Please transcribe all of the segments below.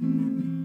Thank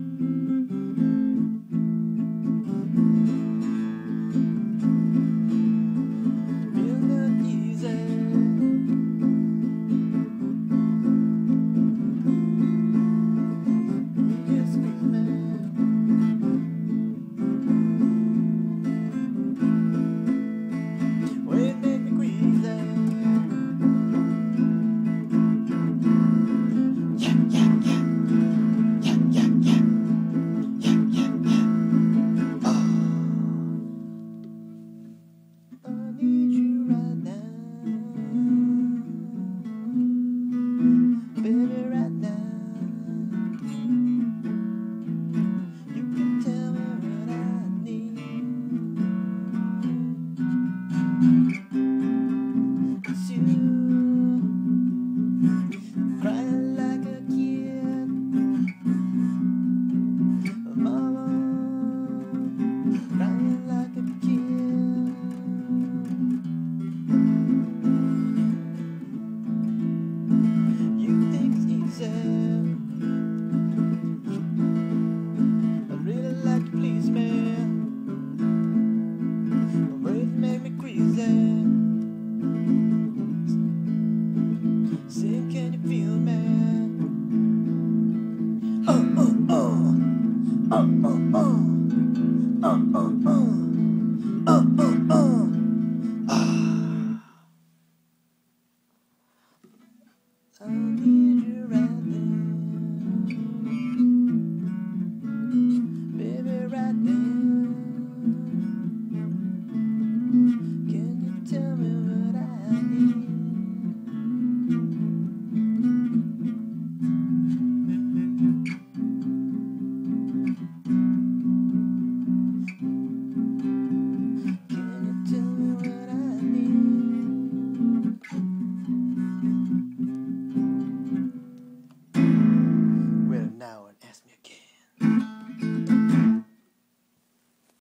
I'll lead you round